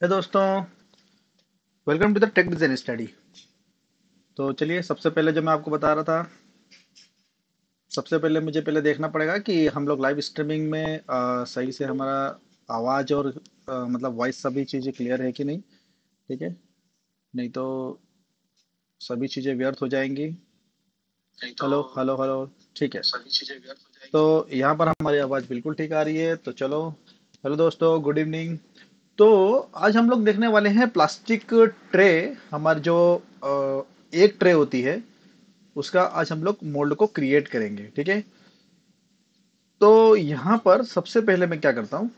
है दोस्तों. Welcome to the tech design study तो चलिए सबसे पहले जो मैं आपको बता रहा था सबसे पहले मुझे पहले देखना पड़ेगा कि हम लोग लाइव स्ट्रीमिंग में आ, सही से हमारा आवाज़ और आ, मतलब वॉइस सभी चीज़ें क्लियर है कि नहीं? ठीक है? नहीं तो सभी चीज़ें व्यर्थ हो जाएँगी। हेलो हेलो हेलो ठीक है। सभी चीज़ें व्यर्थ हो जाएँगी। तो यहाँ पर हमारी आवाज़ बिल्कुल ठीक आ रही है। तो चलो। हेलो दोस्तों. गुड इवनिंग तो आज हम लोग देखने वाले हैं प्लास्टिक ट्रे, हमारे जो एक ट्रे होती है, उसका आज हम लोग मोल्ड को क्रिएट करेंगे, ठीक है? तो यहाँ पर सबसे पहले मैं क्या करता हूँ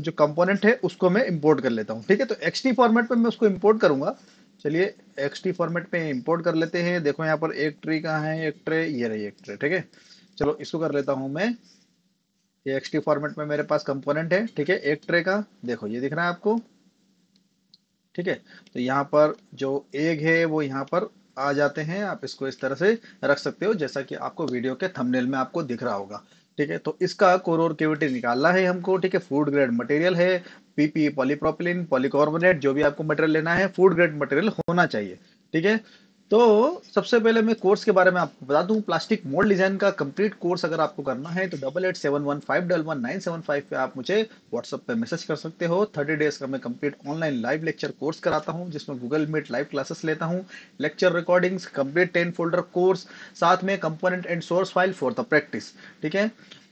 जो कंपोनेंट है, उसको मैं इंपोर्ट कर लेता हूँ, ठीक है? तो एक्सटी फॉर्मेट में मैं उसको इंपोर्ट करूँगा। चलिए एक्सटी फॉर्मेट पे इंपोर्ट कर लेते हैं। देखो यहाँ पर एक ट्री कहाँ है? एक ट्रे, ये रही एक ट्रे, ठीक है? चलो, इसको कर लेता हूँ मैं। ये एक्सटी फॉर्मेट में मेरे पास कंपोनेंट है, ठीक है? एक ट्रे का, देखो, ये दिख रहा है आपको, ठीक है? तो यहाँ पर जो एग है, वो यहाँ पर आ जाते हैं, आप इसको इस तरह से रख सकते हो, जैसा कि आपको वीडियो के थंबनेल में आपको दिख रहा होगा, ठीक है? तो इसका कोर और केविटी निकालना है हमको, ठीक है? फ़ूड ग्रेड मटेरियल है पीपी पॉलीप्रोपिलीन पॉलीकार्बोनेट जो भी आपको मटेरियल लेना है फ़ूड ग्रेड मटेरियल होना चाहिए, ठीक है? तो सबसे पहले मैं कोर्स के बारे में आपको बता दूँ। प्लास्टिक मोल्ड डिज़ाइन का कंप्लीट कोर्स अगर आपको करना है तो double eight seven one five double one nine seven five पे आप मुझे व्हाट्सएप पे मैसेज कर सकते हो। थर्टी डेज़ का मैं complete online live lecture course कराता हूँ, जिसमें गूगल मीट लाइव क्लासेस लेता हूँ lecture recordings complete ten folder course साथ में component and source file for the practice ठीक है?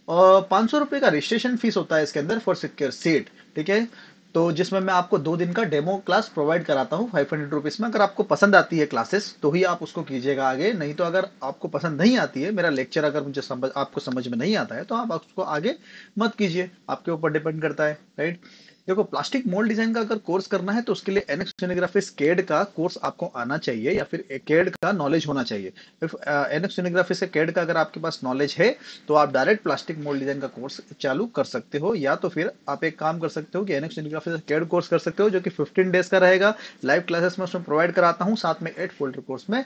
पाँच सौ रुपये का रजिस्ट्रेशन फ़ीस होता है इसके अंदर फॉर सिक्योर सीट ठीक है? तो जिसमें मैं आपको दो दिन का डेमो क्लास प्रोवाइड कराता हूँ फाइव हंड्रेड रुपीज़ में। अगर आपको पसंद आती है क्लासेस तो ही आप उसको कीजिएगा आगे। नहीं तो अगर आपको पसंद नहीं आती है, मेरा लेक्चर अगर मुझे समझ, आपको समझ में नहीं आता है तो आप उसको आगे मत कीजिए। आपके ऊपर डिपेंड करता है राइट देखो, प्लास्टिक मोल्ड डिज़ाइन का अगर कोर्स करना है तो उसके लिए एनएक्स सोनोग्राफिस केड का कोर्स आपको आना चाहिए, या फिर केड का नॉलेज होना चाहिए। इफ़ सोनोग्राफी से केड का अगर आपके पास नॉलेज है तो आप डायरेक्ट प्लास्टिक मोल्ड डिज़ाइन का कोर्स चालू कर सकते हो, या तो फिर आप एक काम कर सकते हो कि एनएक्स सोनोग्राफी से केड कोर्स कर सकते हो, जो कि 15 डेज़ का रहेगा। लाइव क्लासेस में उसमें प्रोवाइड कराता हूँ, साथ में एट फोल्डर कोर्स में।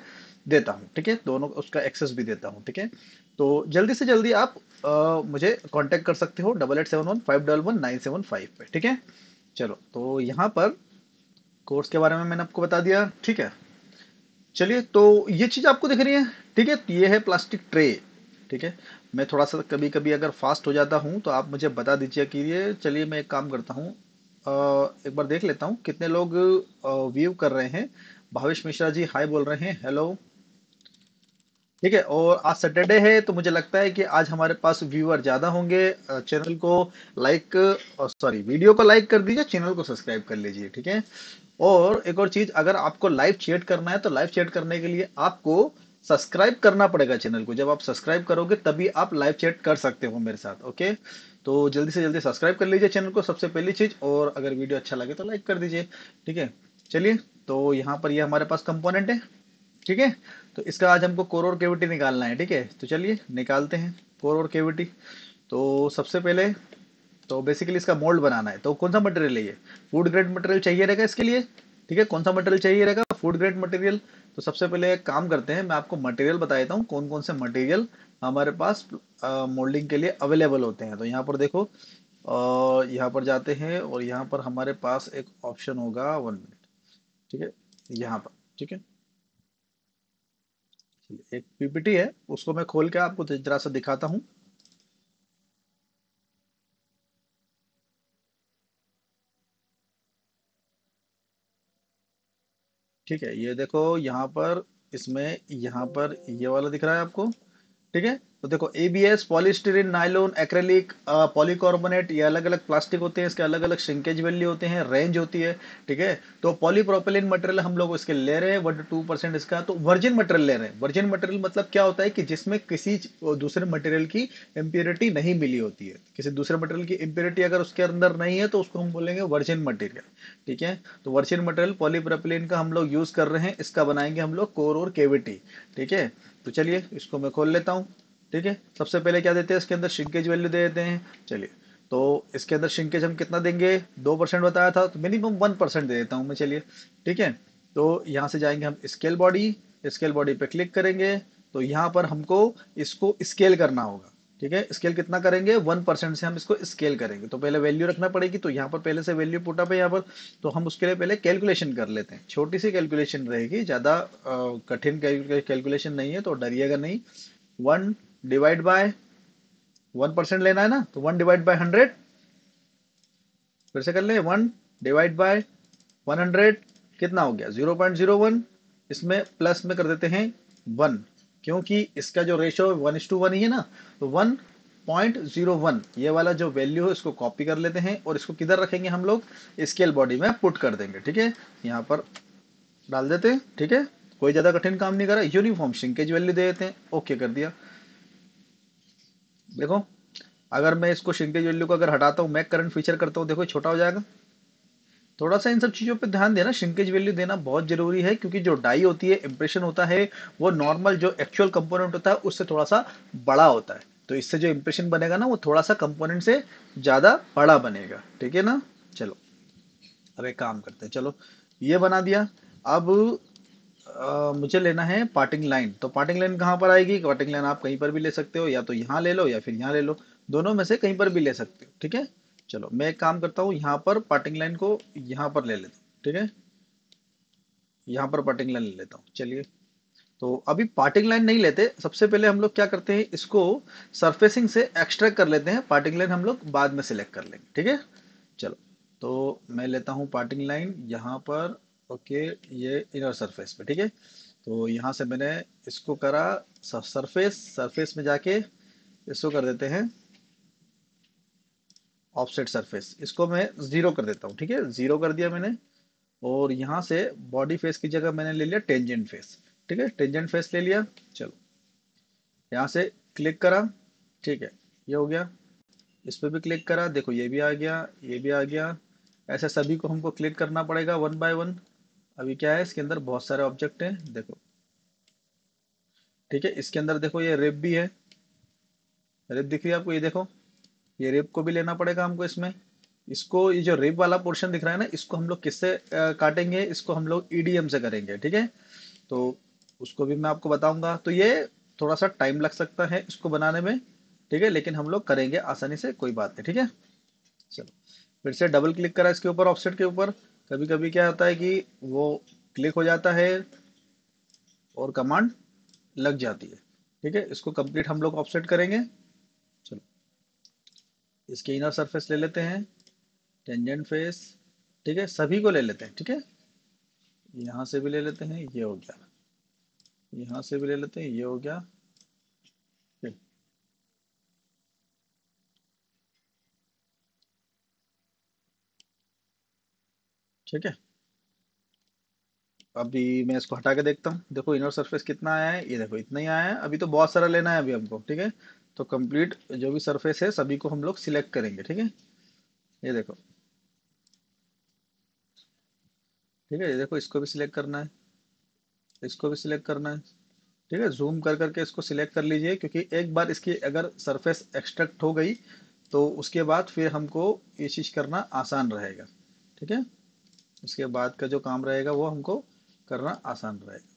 देता हूँ ठीक है? दोनों उसका एक्सेस भी देता हूँ ठीक है? तो जल्दी से जल्दी आप आ, मुझे कांटेक्ट कर सकते हो double eight seven one five double one nine seven five पे ठीक है? चलो तो यहाँ पर कोर्स के बारे में मैंने आपको बता दिया ठीक है? चलिए तो ये चीज़ आपको दिख रही है ठीक है? ये है प्लास्टिक ट्रे ठीक है? मैं थोड़ा सा कभी कभी अगर फास्ट हो जाता हूँ तो आप मुझे बता दीजिए कि ये चलिए मैं एक काम करता हूँ एक बार देख लेता हूँ कितने लोग व्यू कर रहे हैं? भावेश मिश्रा जी हाय बोल रहे हैं हेलो ठीक है, और आज सैटरडे है तो मुझे लगता है कि आज हमारे पास व्यूअर ज़्यादा होंगे। चैनल को लाइक सॉरी वीडियो को लाइक कर दीजिए चैनल को सब्सक्राइब कर लीजिए, ठीक है? और एक और चीज़, अगर आपको लाइव चैट करना है तो लाइव चैट करने के लिए आपको सब्सक्राइब करना पड़ेगा चैनल को। जब आप सब्सक्राइब करोगे, तभी आप लाइव चैट कर सकते हो मेरे साथ ओके तो जल्दी से जल्दी सब्सक्राइब कर लीजिए चैनल को, सबसे पहली चीज़, और अगर वीडियो अच्छा लगे तो लाइक कर दीजिए, ठीक है? चलिए तो यहाँ पर ये यह हमारे पास कंपोनेंट है, ठीक है? तो इसका आज हमको कोर और केविटी निकालना है, ठीक है? तो चलिए, निकालते हैं कोर और केविटी तो सबसे पहले तो बेसिकली इसका मोल्ड बनाना है। तो कौन सा मटेरियल है ये? फ़ूड ग्रेड मटेरियल चाहिए रहेगा इसके लिए, ठीक है? कौन सा मटेरियल चाहिए रहेगा? फ़ूड ग्रेड मटेरियल तो सबसे पहले एक काम करते हैं, मैं आपको मटेरियल बता देता हूँ कौन कौन से मटेरियल हमारे पास मोल्डिंग के लिए अवेलेबल होते हैं। तो यहाँ पर देखो यहाँ पर जाते हैं और यहाँ पर हमारे पास एक ऑप्शन होगा वन मिनट ठीक है? यहाँ पर, ठीक है? एक पीपीटी है, उसको मैं खोल के आपको जरा सा दिखाता हूँ। ठीक है, ये देखो, यहाँ पर, इसमें, यहाँ पर ये वाला दिख रहा है आपको। ठीक है? तो देखो ABS polystyrene nylon acrylic polycarbonate ये अलग अलग प्लास्टिक होते हैं, इसके अलग अलग श्रिंकेज वैल्यू होते हैं रेंज होती है, ठीक है? तो पॉलीप्रोपेलिन मटेरियल हम लोग इसके ले रहे हैं वन टू परसेंट इसका तो वर्जिन मटेरियल ले रहे हैं। वर्जिन मटेरियल मतलब क्या होता है कि जिसमें किसी दूसरे मटेरियल की इम्प्योरिटी नहीं मिली होती है। किसी दूसरे मटेरियल की इम्प्योरिटी अगर उसके अंदर नहीं है तो उसको हम बोलेंगे वर्जिन मटेरियल ठीक है? तो वर्जिन मटेरियल पॉलीप्रोपिलीन का हम लोग यूज़ कर रहे हैं, इसका बनाएँगे हम लोग कोर और केविटी ठीक है? तो चलिए, इसको मैं खोल लेता हूँ। ठीक है? सबसे पहले क्या देते हैं? इसके अंदर शिंकेज वैल्यू दे देते हैं। चलिए तो इसके अंदर शिंकेज हम कितना देंगे? दो परसेंट बताया था तो मिनिमम वन परसेंट दे देता हूँ मैं, चलिए। ठीक है? तो यहाँ से जाएँगे हम स्केल बॉडी स्केल बॉडी पे क्लिक करेंगे तो यहाँ पर हमको इसको स्केल करना होगा। ठीक है? स्केल कितना करेंगे? वन परसेंट से हम इसको स्केल करेंगे। तो पहले वैल्यू रखना पड़ेगी तो यहाँ पर पहले से वैल्यू पुटअप है यहाँ पर। तो हम उसके लिए पहले कैलकुलेशन कर लेते हैं। छोटी सी कैलकुलेशन रहेगी, ज़्यादा कठिन कैलकुलेशन नहीं है तो डरिएगा नहीं। One divide by one percent लेना है ना तो वन डिवाइड बाय हंड्रेड, फिर से कर ले, one divide by one hundred, कितना हो गया? ज़ीरो पॉइंट ज़ीरो वन, इसमें प्लस में कर देते हैं वन, क्योंकि इसका जो ratio one is to one ही है ना तो वन पॉइंट ज़ीरो वन, ये वाला जो वैल्यू है, इसको कॉपी कर लेते हैं और इसको किधर रखेंगे हम लोग? स्केल बॉडी में पुट कर देंगे, ठीक है? यहाँ पर डाल देते हैं, ठीक है? कोई ज़्यादा कठिन काम नहीं करा यूनिफॉर्म सिंकेज वैल्यू दे देते हैं ओके कर दिया। देखो, अगर मैं इसको श्रिंकेज वैल्यू को अगर हटाता हूँ मैक करंट फीचर करता हूँ, देखो छोटा हो जाएगा। थोड़ा सा इन सब चीज़ों पे ध्यान देना श्रिंकेज वैल्यू देना बहुत ज़रूरी है, क्योंकि जो डाई होती है इंप्रेशन होता है, वो नॉर्मल जो एक्चुअल कंपोनेंट होता है, उससे थोड़ा सा बड़ा होता है। तो इससे जो इंप्रेशन बनेगा ना, वो थोड़ा सा कंपोनेंट से ज़्यादा बड़ा बनेगा। ठीक है ना? चलो, अब एक काम करते हैं, चलो, ये बना दिया। अब मुझे लेना है पार्टिंग लाइन तो पार्टिंग लाइन कहाँ पर आएगी? पार्टिंग लाइन आप कहीं पर भी ले सकते हो, या तो यहाँ ले लो, या फिर यहाँ ले लो। दोनों में से कहीं पर भी ले सकते हो, ठीक है? चलो, मैं एक काम करता हूँ, यहाँ पर पार्टिंग लाइन को यहाँ पर ले लेता हूँ, ठीक है? यहाँ पर पार्टिंग लाइन ले लेता हूँ, चलिए। तो अभी पार्टिंग लाइन नहीं लेते। सबसे पहले हम लोग क्या करते हैं, इसको सरफेसिंग से एक्सट्रैक्ट कर लेते हैं। पार्टिंग लाइन हम लोग बाद में सिलेक्ट कर लेंगे, ठीक है? चलो तो मैं लेता हूँ पार्टिंग लाइन यहाँ पर। ओके, ये इनर सरफेस पे, ठीक है? तो यहाँ से मैंने इसको करा सरफेस सरफेस में जाके इसको कर देते हैं ऑफसेट सरफेस इसको मैं ज़ीरो कर देता हूँ, ठीक है? ज़ीरो कर दिया मैंने और यहाँ से बॉडी फेस की जगह मैंने ले लिया टेंजेंट फेस ठीक है? टेंजेंट फेस ले लिया, चलो। यहाँ से क्लिक करा, ठीक है? ये हो गया। इस पर भी क्लिक करा, देखो ये भी आ गया, ये भी आ गया। ऐसे सभी को हमको क्लिक करना पड़ेगा वन बाय वन अभी क्या है, इसके अंदर बहुत सारे ऑब्जेक्ट हैं, देखो। ठीक है, इसके अंदर देखो ये रेप भी है। रेप दिख रही है आपको, ये देखो। ये रेप को भी लेना पड़ेगा हमको इसमें। इसको, ये जो रेप वाला पोर्शन दिख रहा है ना, इसको हम लोग किससे काटेंगे? इसको हम लोग ईडीएम e से करेंगे, ठीक है? तो उसको भी मैं आपको बताऊँगा। तो ये थोड़ा सा टाइम लग सकता है इसको बनाने में, ठीक है? लेकिन हम लोग करेंगे आसानी से, कोई बात नहीं, ठीक है? चलो, फिर से डबल क्लिक करा इसके ऊपर ऑफसेट के ऊपर। कभी कभी क्या होता है कि वो क्लिक हो जाता है और कमांड लग जाती है। ठीक है? इसको कंप्लीट हम लोग ऑफसेट करेंगे। चलो। इसके इनर सरफेस ले लेते हैं। Tangent face. ठीक है? सभी को ले लेते हैं। ठीक है? यहाँ से भी ले लेते हैं। ये हो गया। यहाँ से भी ले लेते हैं। ये हो गया। ठीक है। अभी मैं इसको हटा के देखता हूँ। देखो इनर सरफेस कितना आया है? ये देखो, इतना ही आया है। अभी तो बहुत सारा लेना है अभी हमको, ठीक है? तो कंप्लीट जो भी सरफेस है, सभी को हम लोग सिलेक्ट करेंगे, ठीक है? ये देखो। ठीक है, ये देखो, इसको भी सिलेक्ट करना है। इसको भी सिलेक्ट करना है। ठीक है जूम कर करके इसको सिलेक्ट कर लीजिए, क्योंकि एक बार इसकी अगर सरफेस एक्सट्रैक्ट हो गई तो उसके बाद फिर हमको ये चीज़ करना आसान रहेगा, ठीक है? उसके बाद का जो काम रहेगा वो हमको करना आसान रहेगा।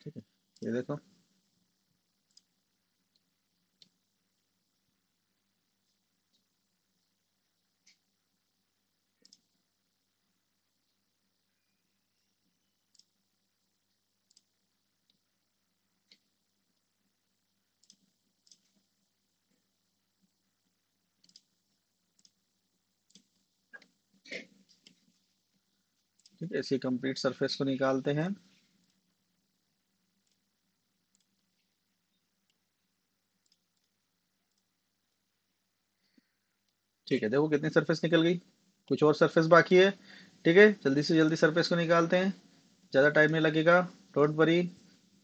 ठीक है? ये देखो। ठीक है, इसी कंप्लीट सरफेस को निकालते हैं। ठीक है, देखो कितनी सरफेस निकल गई। कुछ और सरफेस बाकी है। ठीक है, जल्दी से जल्दी सरफेस को निकालते हैं। ज़्यादा टाइम नहीं लगेगा। डोंट वरी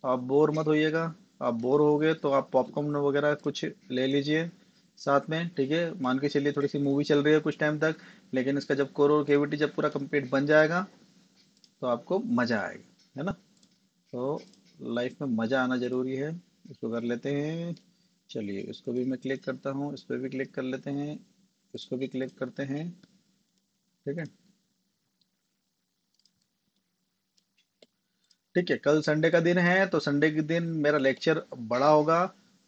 आप बोर मत होइएगा। आप बोर हो गए तो आप पॉपकॉर्न वगैरह कुछ ले लीजिए साथ में। ठीक है, मान के चलिए थोड़ी सी मूवी चल रही है कुछ टाइम तक, लेकिन इसका जब कोर और केविटी जब पूरा कंप्लीट बन जाएगा तो आपको मज़ा आएगा, है ना? तो लाइफ में मज़ा आना ज़रूरी है। इसको कर लेते हैं। चलिए, इसको भी मैं क्लिक करता हूँ, इस पर भी क्लिक कर लेते हैं, इसको भी क्लिक करते हैं, ठीक है? ठीक है, कल संडे का दिन है तो संडे के दिन मेरा लेक्चर बड़ा होगा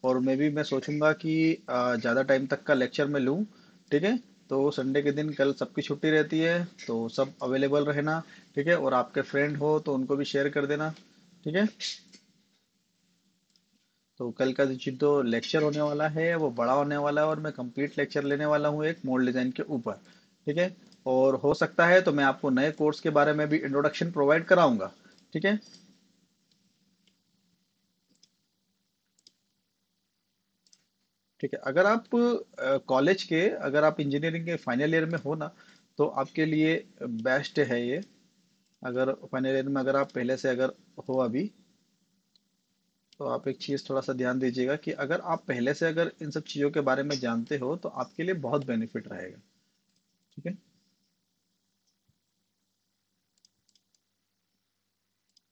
और मैं भी, मैं सोचूँगा कि ज़्यादा टाइम तक का लेक्चर मैं लूँ, ठीक है? तो संडे के दिन कल सबकी छुट्टी रहती है तो सब अवेलेबल रहना। ठीक है? और आपके फ्रेंड हो तो उनको भी शेयर कर देना, ठीक है? तो कल का जो लेक्चर होने वाला है, वो बड़ा होने वाला है और मैं कंप्लीट लेक्चर लेने वाला हूँ एक मोल्ड डिज़ाइन के ऊपर, ठीक है? और हो सकता है तो मैं आपको नए कोर्स के बारे में भी इंट्रोडक्शन प्रोवाइड कराऊँगा, ठीक है? ठीक है, अगर आप कॉलेज के, अगर आप इंजीनियरिंग के फाइनल ईयर में हो ना तो आपके लिए बेस्ट है ये। अगर फाइनल में अगर आप पहले से अगर हो अभी तो आप एक चीज़ थोड़ा सा ध्यान दीजिएगा कि अगर आप पहले से अगर इन सब चीज़ों के बारे में जानते हो तो आपके लिए बहुत बेनिफिट रहेगा। ठीक है?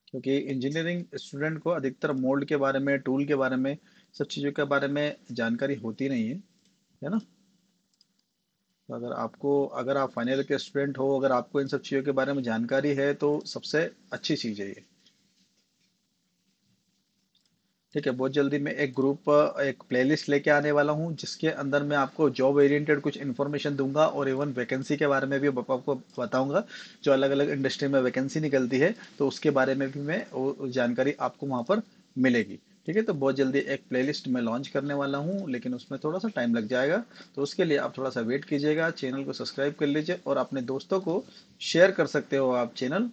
क्योंकि इंजीनियरिंग स्टूडेंट को अधिकतर मोल्ड के बारे में, टूल के बारे में, सब चीज़ों के बारे में जानकारी होती नहीं है है ना? तो अगर आपको, अगर आप फाइनल के स्टूडेंट हो, अगर आपको इन सब चीज़ों के बारे में जानकारी है तो सबसे अच्छी चीज़ है ये। ठीक है, बहुत जल्दी मैं एक ग्रुप एक प्लेलिस्ट लेके आने वाला हूँ, जिसके अंदर मैं आपको जॉब ओरिएंटेड कुछ इन्फॉर्मेशन दूँगा और इवन वैकेंसी के बारे में भी आपको बताऊँगा, जो अलग अलग इंडस्ट्री में वैकेंसी निकलती है तो उसके बारे में भी मैं जानकारी आपको वहाँ पर मिलेगी। ठीक है तो बहुत जल्दी एक प्लेलिस्ट मैं लॉन्च करने वाला हूँ, लेकिन उसमें थोड़ा सा टाइम लग जाएगा। तो उसके लिए आप थोड़ा सा वेट कीजिएगा चैनल को सब्सक्राइब कर लीजिए और अपने दोस्तों को शेयर कर सकते हो आप चैनल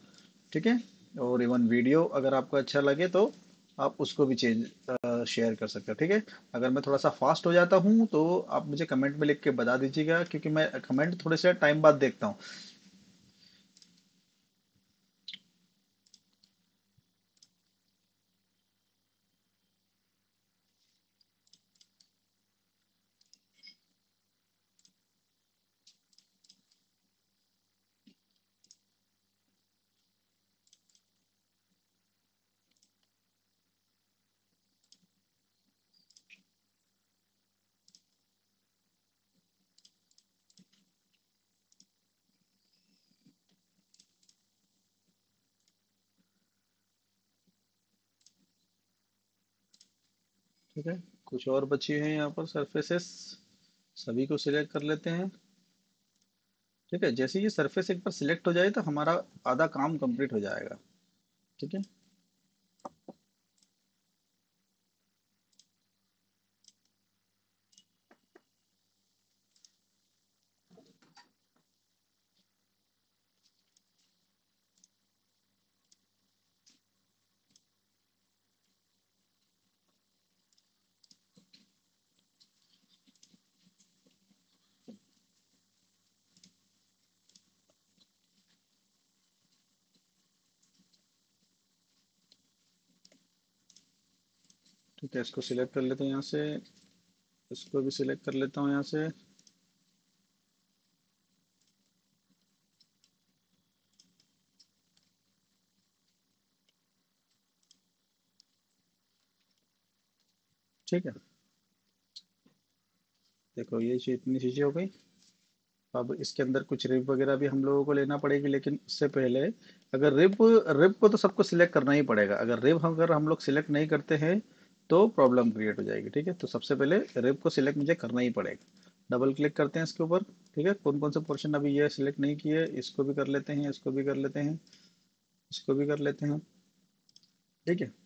ठीक है? और इवन वीडियो अगर आपको अच्छा लगे तो आप उसको भी चेंज शेयर कर सकते हो, ठीक है? अगर मैं थोड़ा सा फास्ट हो जाता हूँ तो आप मुझे कमेंट में लिख के बता दीजिएगा, क्योंकि मैं कमेंट थोड़े से टाइम बाद देखता हूँ। ठीक है? कुछ और बची हैं यहाँ पर सरफेसेस सभी को सिलेक्ट कर लेते हैं। ठीक है? जैसे ये सरफेस एक बार सिलेक्ट हो जाए तो हमारा आधा काम कंप्लीट हो जाएगा। ठीक है? ठीक है इसको सिलेक्ट कर लेते हैं यहाँ से। इसको भी सिलेक्ट कर लेता हूँ यहाँ से। ठीक है। देखो, ये चीज़ इतनी चीज़ें हो गई। अब इसके अंदर कुछ रिप वगैरह भी हम लोगों को लेना पड़ेगी, लेकिन उससे पहले अगर रिप रिप को तो सबको सिलेक्ट करना ही पड़ेगा। अगर रिप अगर हम लोग सिलेक्ट नहीं करते हैं तो प्रॉब्लम क्रिएट हो जाएगी, ठीक है? तो सबसे पहले रेप को सिलेक्ट मुझे करना ही पड़ेगा। डबल क्लिक करते हैं इसके ऊपर, ठीक है? कौन कौन से पोर्शन अभी ये सिलेक्ट नहीं किए, इसको भी कर लेते हैं, इसको भी कर लेते हैं, इसको भी कर लेते हैं, ठीक है?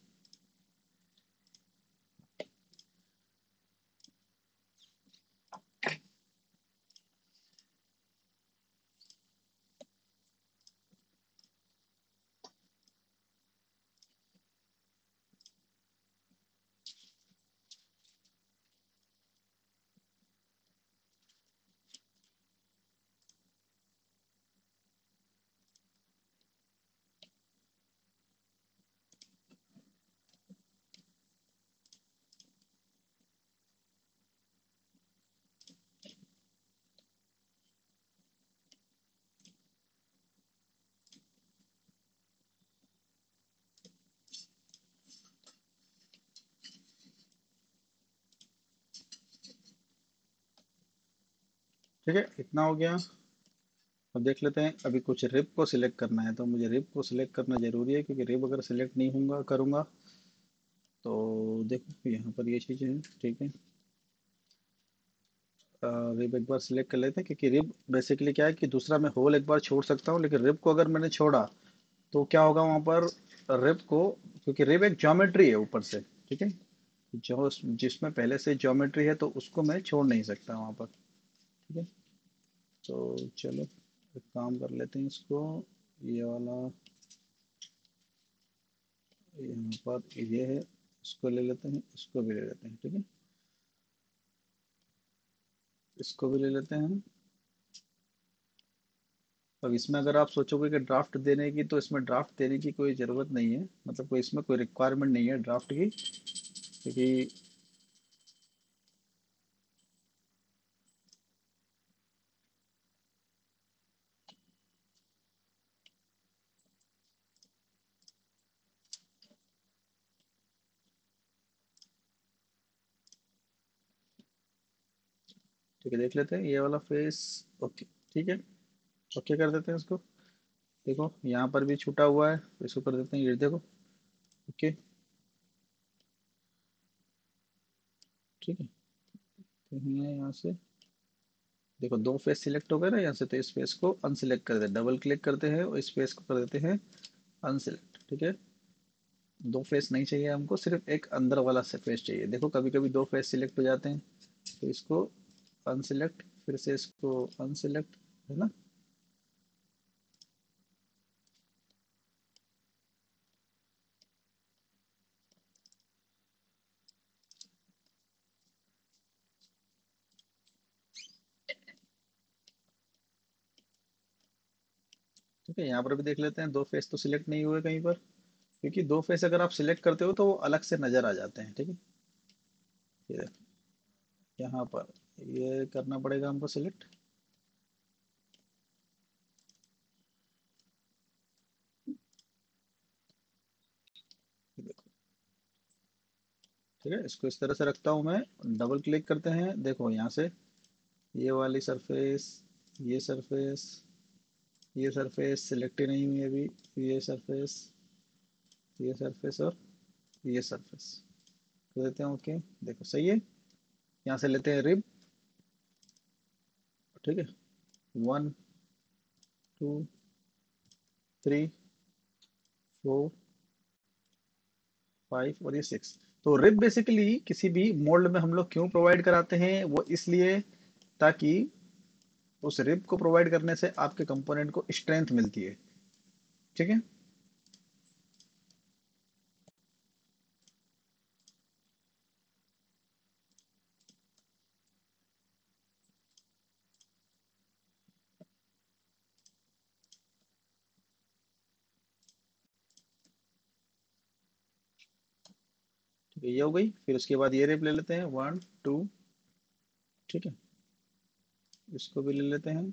ठीक है, इतना हो गया। अब देख लेते हैं, अभी कुछ रिप को सिलेक्ट करना है तो मुझे रिप को सिलेक्ट करना ज़रूरी है, क्योंकि रिप अगर सिलेक्ट नहीं होगा करूँगा। तो देखो, यहाँ पर ये चीज़ें हैं, ठीक है। रिब एक बार सिलेक्ट कर लेते हैं, क्योंकि रिब बेसिकली क्या है कि दूसरा मैं होल एक बार छोड़ सकता हूँ, लेकिन रिब को अगर मैंने छोड़ा तो क्या होगा वहाँ पर? रिब को, क्योंकि रिब एक ज्योमेट्री है ऊपर से, ठीक है। जो जिसमें पहले से ज्योमेट्री है तो उसको मैं छोड़ नहीं सकता वहाँ पर। ठीक है? तो चलो, एक काम कर लेते हैं इसको। ये वाला, यहाँ पर ये है, इसको ले लेते हैं, इसको भी ले लेते हैं, ठीक है? इसको भी ले लेते हैं। अब इसमें अगर आप सोचोगे कि ड्राफ्ट देने की तो इसमें ड्राफ्ट देने की कोई ज़रूरत नहीं है। मतलब कोई, इसमें कोई रिक्वायरमेंट नहीं है ड्राफ्ट की, क्योंकि ठीक है देख लेते हैं। ये वाला फेस ओके, ठीक है। ओके कर देते हैं इसको। देखो, यहाँ पर भी छूटा हुआ है इसको कर देते हैं। ये देखो, ओके। ठीक है। तो यहाँ से, देखो, दो फेस सिलेक्ट हो गए ना, यहाँ से तो इस फेस को अनसिलेक्ट कर दे डबल क्लिक करते हैं और इस फेस को कर देते हैं अनसिलेक्ट ठीक है। दो फेस नहीं चाहिए हमको, सिर्फ़ एक अंदर वाला से फेस चाहिए। देखो कभी कभी दो फेस सिलेक्ट हो जाते हैं तो इसको अनसिलेक्ट फिर से इसको अनसिलेक्ट है ना? ठीक है, यहाँ पर भी देख लेते हैं, दो फेस तो सिलेक्ट नहीं हुए कहीं पर, क्योंकि दो फेस अगर आप सिलेक्ट करते हो तो वो अलग से नज़र आ जाते हैं, ठीक है? यहाँ पर ये करना पड़ेगा हमको सिलेक्ट ठीक है, इसको इस तरह से रखता हूँ मैं डबल क्लिक करते हैं। देखो, यहाँ से ये वाली सरफेस ये सरफेस ये सरफेस सिलेक्ट ही नहीं हुई अभी। ये सरफेस ये सरफेस और ये सरफेस कर देते हैं ओके देखो, सही है? यहाँ से लेते हैं रिब ठीक है? One two three four five और ये सिक्स तो रिप बेसिकली किसी भी मोल्ड में हम लोग क्यों प्रोवाइड कराते हैं? वो इसलिए ताकि उस रिप को प्रोवाइड करने से आपके कंपोनेंट को स्ट्रेंथ मिलती है। ठीक है? ये हो गई। फिर उसके बाद ये रेप ले लेते हैं। वन टू ठीक है। इसको भी ले लेते हैं।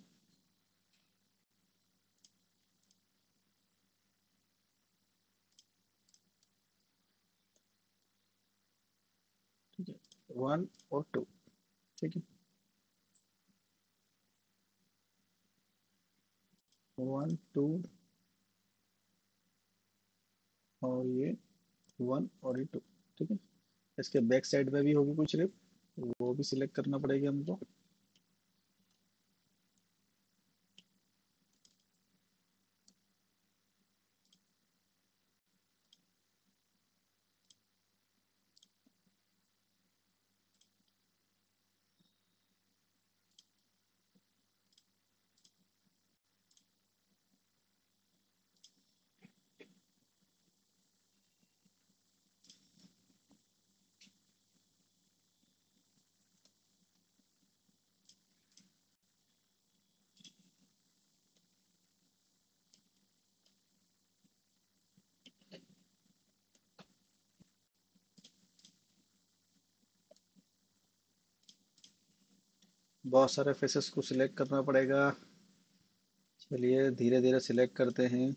ठीक है। वन और टू ठीक है। वन टू और ये वन और ये टू ठीक है। इसके बैक साइड में भी होगी कुछ रिप वो भी सिलेक्ट करना पड़ेगा हमको। बहुत सारे फेसेस को सिलेक्ट करना पड़ेगा। चलिए धीरे धीरे सिलेक्ट करते हैं।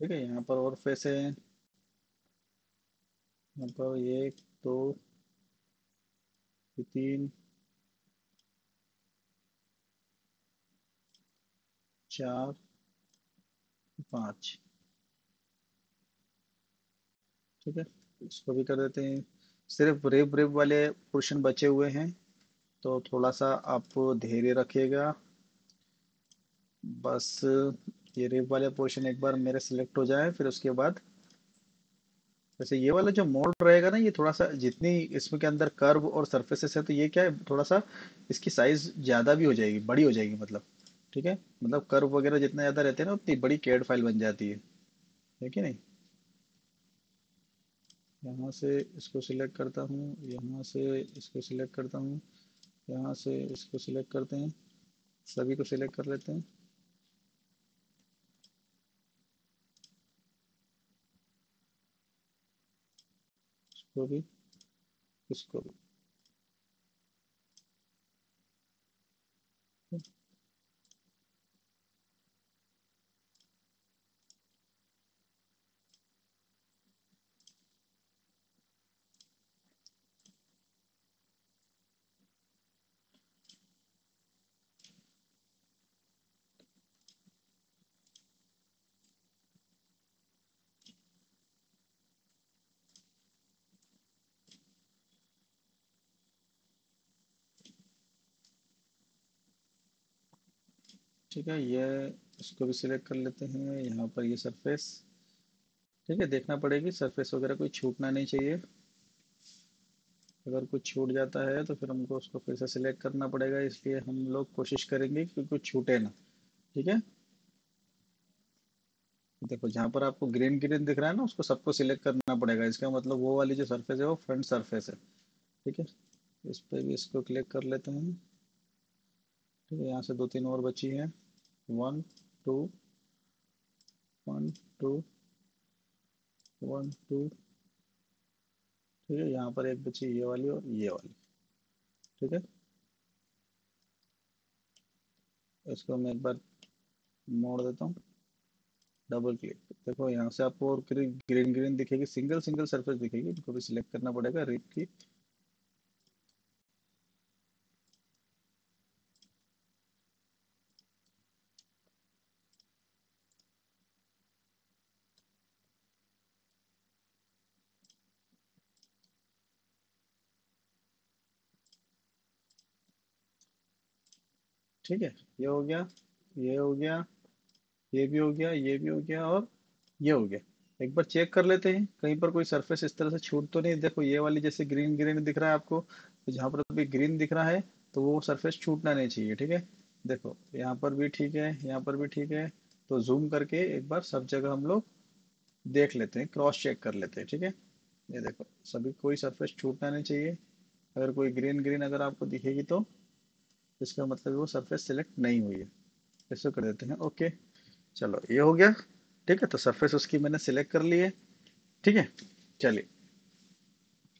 ठीक है, यहाँ पर और फेस है। पर एक, दो तीन, चार, पाँच। ठीक है, इसको भी कर देते हैं। सिर्फ़ रेप रेप वाले पोर्शन बचे हुए हैं तो थोड़ा सा आप धैर्य रखिएगा। बस ये रेप वाले पोर्शन एक बार मेरे सिलेक्ट हो जाए, फिर उसके बाद वैसे ये वाला जो मोड रहेगा ना, ये थोड़ा सा जितनी इसमें के अंदर कर्व और सरफेसेस है तो ये क्या है थोड़ा सा इसकी साइज़ ज़्यादा भी हो जाएगी, बड़ी हो जाएगी मतलब ठीक है? मतलब कर्व वगैरह जितना ज़्यादा रहते हैं ना, उतनी बड़ी कैड फ़ाइल बन जाती है ठीक है नहीं? यहाँ से इसको सिलेक्ट करता हूँ, यहाँ से इसको सिलेक्ट करता हूँ, यहाँ से इसको सिलेक्ट करते हैं, सभी को सिलेक्ट कर लेते हैं। इसको भी इसको भी। ठीक है, ये इसको भी सिलेक्ट कर लेते हैं। यहाँ पर ये सरफेस ठीक है, देखना पड़ेगी। सरफेस वगैरह कोई छूटना नहीं चाहिए। अगर कुछ छूट जाता है तो फिर हमको उसको फिर से सिलेक्ट करना पड़ेगा। इसलिए हम लोग कोशिश करेंगे कि कुछ छूटे ना, ठीक है? देखो, जहाँ पर आपको ग्रीन ग्रीन दिख रहा है ना, उसको सबको सिलेक्ट करना पड़ेगा। इसका मतलब वो वाली जो सरफेस है, वो फ्रंट सरफेस है, ठीक है? इस पर भी इसको क्लिक कर लेते हैं ठीक है, यहाँ से दो तीन और बची हैं। One two one two one two ठीक है, यहाँ पर एक बची ये वाली और ये वाली। ठीक है? इसको मैं एक बार मोड़ देता हूँ। डबल क्लिक देखो, यहाँ से आपको और ग्रीन ग्रीन दिखेगी सिंगल सिंगल सरफेस दिखेगी। इनको भी सिलेक्ट करना पड़ेगा रिप की। ठीक है, ये हो गया, ये हो गया, ये भी हो गया, ये भी हो गया और ये हो गया। एक बार चेक कर लेते हैं, कहीं पर कोई सरफेस इस तरह से छूट तो नहीं, देखो ये वाली जैसे ग्रीन ग्रीन दिख रहा है आपको तो जहाँ पर अभी ग्रीन दिख रहा है तो वो सरफेस छूटना नहीं चाहिए, ठीक है? देखो, यहाँ पर भी ठीक है, यहाँ पर भी ठीक है तो जूम करके एक बार सब जगह हम लोग देख लेते हैं क्रॉस चेक कर लेते हैं, ठीक है? ये देखो, सभी कोई सरफेस छूटना नहीं चाहिए। अगर कोई ग्रीन ग्रीन अगर आपको दिखेगी तो इसका मतलब वो सरफेस सिलेक्ट नहीं हुई है। ऐसे कर देते हैं। ओके चलो, ये हो गया। ठीक है तो सरफेस उसकी मैंने सिलेक्ट कर ली है। ठीक है, चलिए।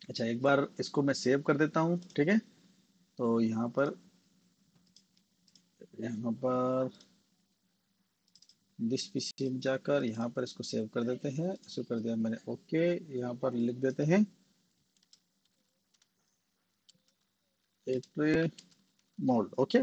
अच्छा एक बार इसको मैं सेव कर देता हूँ। ठीक है तो यहाँ पर यहाँ पर दिस पीसी में जाकर यहाँ पर इसको सेव कर देते हैं। इसको कर दिया मैंने। ओके यहाँ पर लिख देते हैं। एक मोड ओके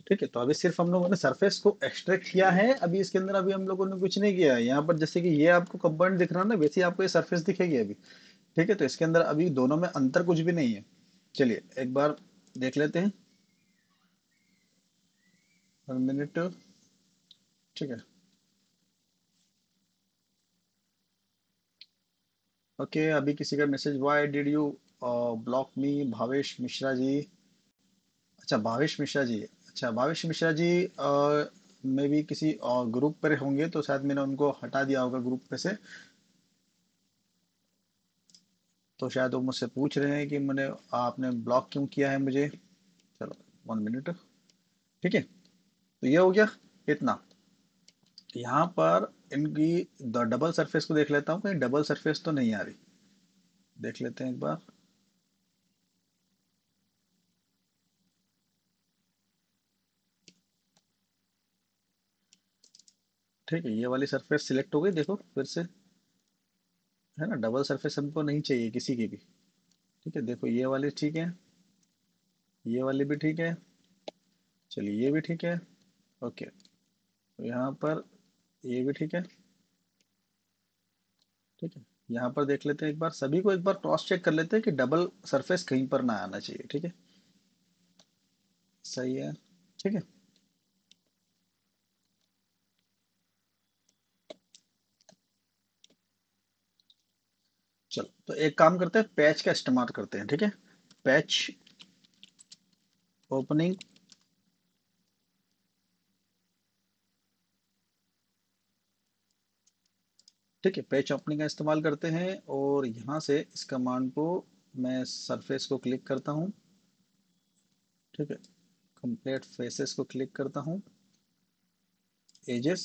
ठीक है तो अभी सिर्फ़ हम लोगों ने सरफेस को एक्सट्रैक्ट किया है। अभी इसके अंदर अभी हम लोगों ने कुछ नहीं किया है। यहाँ पर जैसे कि ये आपको कंपाउंड दिख रहा है ना, वैसे आपको ये सरफेस दिखेगी अभी। ठीक है तो इसके अंदर अभी दोनों में अंतर कुछ भी नहीं है। चलिए, एक बार देख लेते हैं। मिनट ठीक है। ओके okay, अभी किसी का message why did you block me Bhavesh Mishra ji? अच्छा भावेश मिश्रा जी अच्छा भावेश मिश्रा जी मे भी किसी ग्रुप पर होंगे तो शायद मैंने उनको हटा दिया होगा ग्रुप पे से। तो शायद वो मुझसे पूछ रहे हैं कि मैंने आपने ब्लॉक क्यों किया है मुझे? चलो वन मिनट ठीक है? तो ये हो गया इतना। यहाँ पर इनकी डबल सरफेस को देख लेता हूँ, कहीं डबल सरफेस तो नहीं आ रही। देख लेते हैं एक बार। ठीक है, ये वाली सरफेस सिलेक्ट हो गई, देखो, फिर से। है ना, डबल सरफेस हमको नहीं चाहिए किसी की भी। ठीक है, देखो, ये वाली ठीक है, ये वाली भी ठीक है, चलिए, ये भी ठीक है, ओके। तो यहाँ पर ये भी ठीक है। ठीक है। यहाँ पर देख लेते हैं एक बार। सभी को एक बार क्रॉस चेक कर लेते हैं कि डबल सरफेस कहीं पर ना आना चाहिए। ठीक है? सही है। ठीक है? चलो तो एक काम करते हैं पैच का इस्तेमाल करते हैं। ठीक है? पैच ओपनिंग ठीक है पैच ओपनिंग का इस्तेमाल करते हैं और यहाँ से इस कमांड को मैं सरफेस को क्लिक करता हूँ। ठीक है कंप्लीट फेसेस को क्लिक करता हूँ। एजेस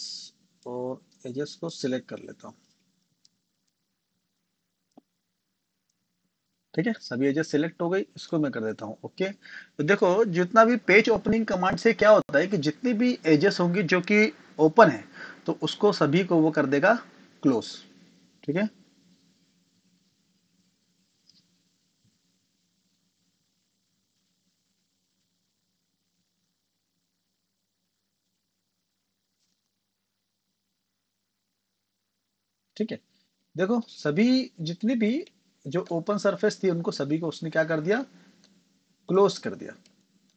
और एजेस को सिलेक्ट कर लेता हूँ। ठीक है, सभी एजेस सिलेक्ट हो गई, इसको मैं कर देता हूँ। ओके तो देखो, जितना भी पेज ओपनिंग कमांड से क्या होता है कि जितनी भी एजेस होंगी जो कि ओपन है तो उसको सभी को वो कर देगा। क्लोज ठीक है? ठीक है? देखो, सभी जितनी भी जो ओपन सरफेस थी, उनको सभी को उसने क्या कर दिया? क्लोज कर दिया।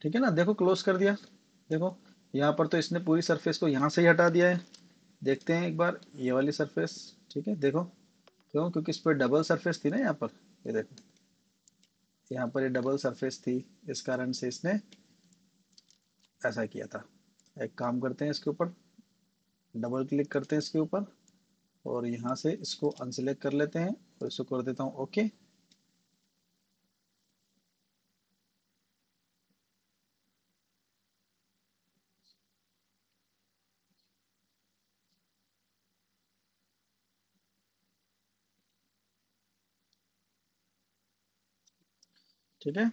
ठीक है ना? देखो क्लोज कर दिया। देखो, यहाँ पर तो इसने पूरी सरफेस को यहाँ से ही हटा दिया है। देखते हैं एक बार ये वाली सरफेस ठीक है? देखो। क्यों? क्योंकि इस पर डबल सरफेस थी ना यहाँ पर। ये देखो। यहाँ पर ये डबल सरफेस थी। इस कारण से इसने ऐसा किया था। एक काम करते हैं इसके ऊपर। डबल क्लिक करते हैं इसके ऊपर। और यहाँ से इसको अनसिलेक्ट कर लेते हैं। और इसको कर देता हूँ ओके ठीक है?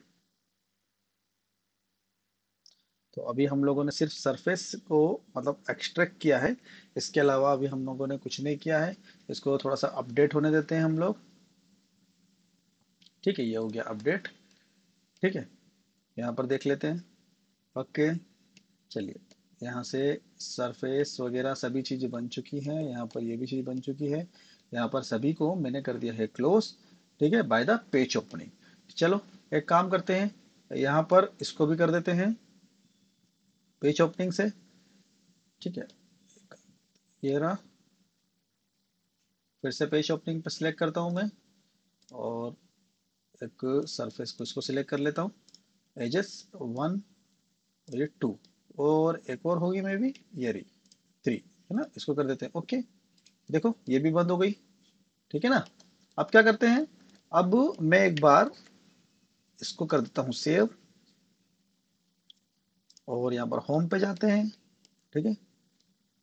तो अभी हम लोगों ने सिर्फ़ सरफेस को मतलब एक्सट्रैक्ट किया है। इसके अलावा अभी हम लोगों ने कुछ नहीं किया है। इसको थोड़ा सा अपडेट होने देते हैं हम लोग। ठीक है, ये हो गया अपडेट ठीक है, यहाँ पर देख लेते हैं। ओके चलिए। यहाँ से सरफेस वगैरह सभी चीज़ें बन चुकी हैं। यहाँ पर ये भी चीज़ बन चुकी है। यहाँ पर सभी को मैंने कर दिया है क्लोज ठीक है बाय द पेज ओपनिंग चलो एक काम करते हैं, यहाँ पर इसको भी कर देते हैं पेज ओपनिंग से, ठीक है, ये रहा, फिर से पेज ओपनिंग पर सिलेक्ट करता हूँ मैं, और एक सरफेस को इसको सिलेक्ट कर लेता हूँ एजेस वन ये टू और एक और होगी मे भी ये रही थ्री है ना, इसको कर देते हैं ओके देखो, ये भी बंद हो गई, ठीक है ना, अब क्या करते हैं, अब मैं एक बार इसको कर देता हूँ सेव और यहाँ पर होम पे जाते हैं, ठीक है?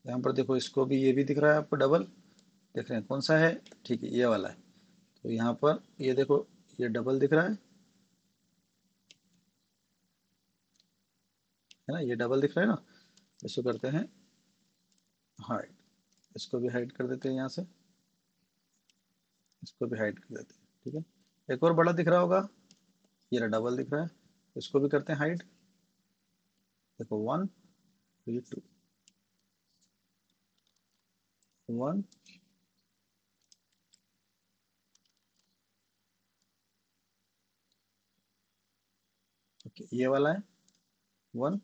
यहाँ पर देखो इसको भी ये भी दिख रहा है आपको डबल देख रहे हैं कौन सा है? ठीक है, ये वाला है। तो यहाँ पर ये देखो, ये डबल दिख रहा है है ना? ये डबल दिख रहा है ना? इसको करते हैं हाइड इसको भी हाइड कर देते हैं यहाँ से। इसको भी हाइड कर देते हैं, ठीक है? एक और बड़ा दिख रहा होगा। ये रहा डबल दिख रहा है। इसको भी करते हैं हाइड देखो one three two one okay ये वाला है। वन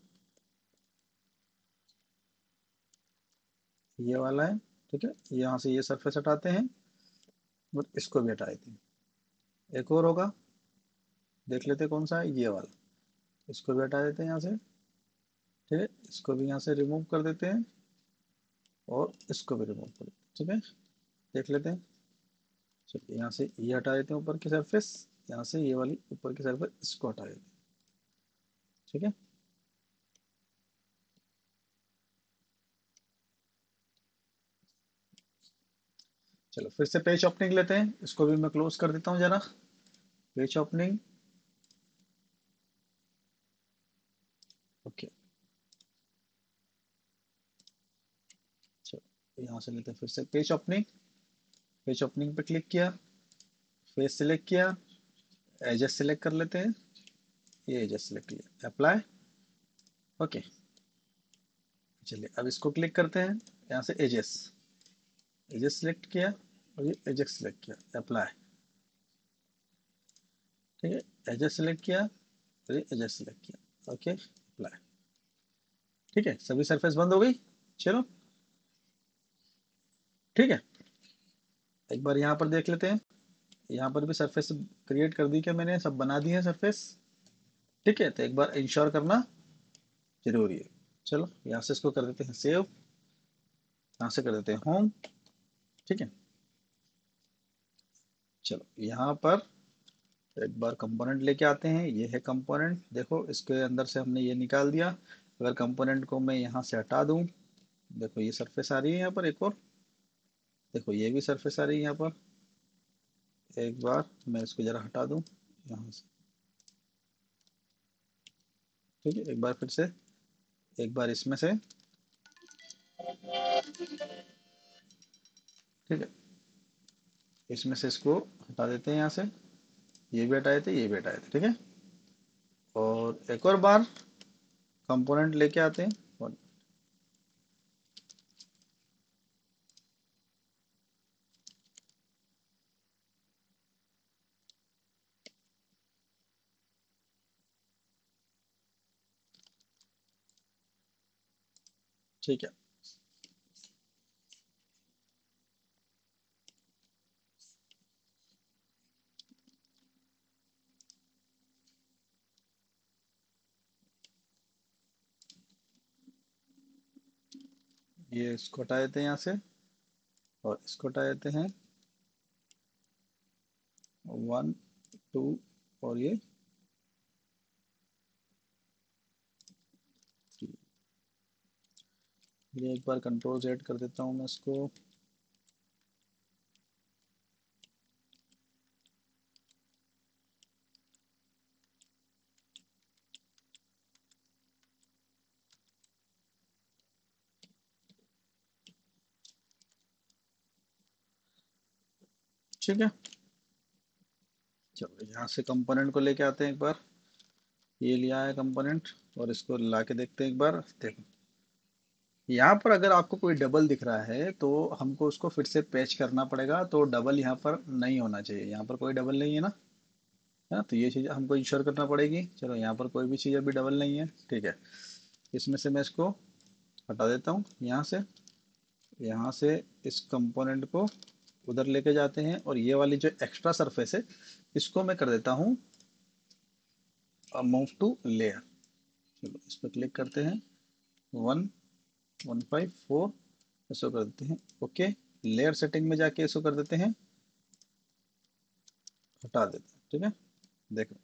ये वाला है, ठीक है। यहाँ से ये सरफेस हटाते हैं और इसको भी हटा देते हैं। एक और होगा। देख लेते कौन सा है, ये वाला। इसको भी हटा देते हैं यहाँ से। ठीक है, इसको भी यहाँ से रिमूव कर देते हैं और इसको भी रिमूव कर देते ठीक है, देख लेते हैं। चलिए, यहाँ से ये हटा देते हैं ऊपर की सरफेस यहाँ से ये वाली ऊपर की सरफेस इसको हटा देते हैं। ठीक है? चलो, फिर से पेज ओपनिंग लेते हैं। इसको भी मैं क्लोज कर देता हूँ जरा। पेज ओपनिंग ओके यहाँ से लेते हैं फिर से। पेज ओपनिंग पेज ओपनिंग पे क्लिक किया फेस सिलेक्ट किया एजेस सिलेक्ट कर लेते हैं। ये एजेस सिलेक्ट किया। अप्लाई ओके चलिए, अब इसको क्लिक करते हैं। यहाँ से एजेस एजेस सिलेक्ट किया और ये एजेस सिलेक्ट किया। अप्लाई ठीक है? एजेस सिलेक्ट किया और ये एजेस सिलेक्ट किया। ओके अप्लाई ठीक है? सभी सरफेस बंद हो गई? चलो। ठीक है। एक बार यहाँ पर देख लेते हैं। यहाँ पर भी सरफेस क्रिएट कर दी क्या मैंने? सब बना दी है सरफेस ठीक है तो एक बार इंश्योर करना ज़रूरी है। चलो, यहाँ से इसको कर देते हैं सेव यहाँ से कर देते हैं होम ठीक है। चलो, यहाँ पर एक बार कंपोनेंट लेके आते हैं। ये है कंपोनेंट देखो, इसके अंदर से हमने ये निकाल दिया। अगर कंपोनेंट को मैं यहाँ से हटा दूँ, देखो ये सरफेस आ रही है यहाँ पर एक और। देखो, ये भी सरफेस आ रही है यहाँ पर। एक बार मैं इसको ज़रा हटा दूँ, यहाँ से। ठीक है, एक बार फिर से। एक बार इसमें से। ठीक है। इसमें से इसको हटा देते हैं यहाँ से। ये भी हटाए थे, ये भी हटाए थे, ठीक है? और एक और बार कंपोनेंट लेके आते हैं। ठीक है। ये इसको हटा देते हैं यहाँ से, और इसको हटा देते हैं। वन, टू, और ये ये एक बार कंट्रोल जेड कर देता हूँ मैं इसको। ठीक है? चलो, यहाँ से कंपोनेंट को लेके आते हैं एक बार। ये लिया है कंपोनेंट और इसको ला के देखते हैं एक बार। देखो। यहाँ पर अगर आपको कोई डबल दिख रहा है तो हमको उसको फिर से पैच करना पड़ेगा तो डबल यहाँ पर नहीं होना चाहिए। यहाँ पर कोई डबल नहीं है ना? है तो ये चीज़ हमको इंश्योर करना पड़ेगी। चलो, यहाँ पर कोई भी चीज़ अभी डबल नहीं है, ठीक है। इसमें से मैं इसको हटा देता हूँ, यहाँ से। यहाँ से इस कंपोनेंट को उधर लेके जाते हैं, और ये वाली जो एक्स्ट्रा सरफेस है, इसको मैं कर देता हूँ मूव टू लेयर चलो, इस पर क्लिक करते हैं। वन वन फाइव फोर इसको कर देते हैं। ओके लेयर सेटिंग में जाके इसको कर देते हैं। हटा देते हैं, ठीक है? देखो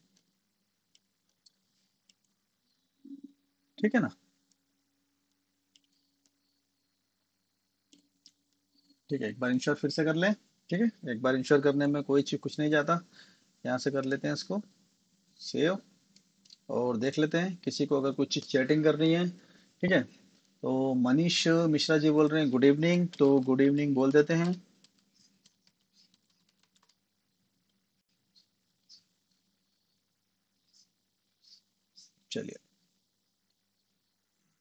ठीक है ना? ठीक है, एक बार इंश्योर फिर से कर लें, ठीक है? एक बार इंश्योर करने में कोई चीज़ कुछ नहीं जाता। यहाँ से कर लेते हैं इसको। सेव और देख लेते हैं, किसी को अगर कुछ चीज़ चैटिंग करनी है, ठीक है? तो मनीष मिश्रा जी बोल रहे हैं गुड इवनिंग तो गुड इवनिंग बोल देते हैं। चलिए।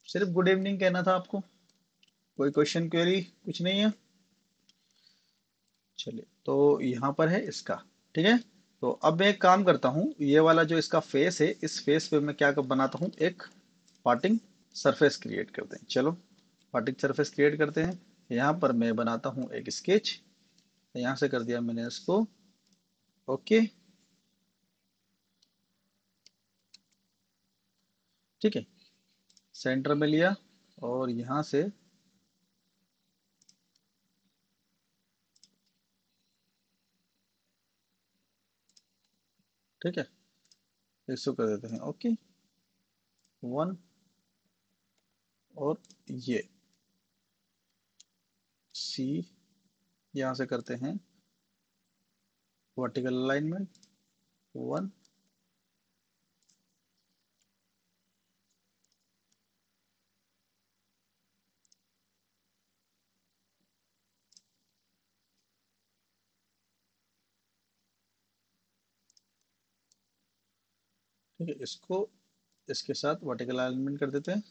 सिर्फ़ गुड इवनिंग कहना था आपको? कोई क्वेश्चन क्वेरी कुछ नहीं है? चलिए तो यहाँ पर है इसका, ठीक है? तो अब मैं एक काम करता हूँ, ये वाला जो इसका फेस है, इस फेस पे मैं क्या कर बनाता हूँ? एक पार्टिंग सरफेस क्रिएट करते हैं। चलो पार्टिंग सरफेस क्रिएट करते हैं। यहाँ पर मैं बनाता हूँ एक स्केच यहाँ से कर दिया मैंने इसको। ओके ठीक है। सेंटर में लिया और यहाँ से ठीक है। इसको कर देते हैं। ओके वन और ये सी यहाँ से करते हैं। वर्टिकल अलाइनमेंट वन ठीक है, इसको इसके साथ वर्टिकल अलाइनमेंट कर देते हैं।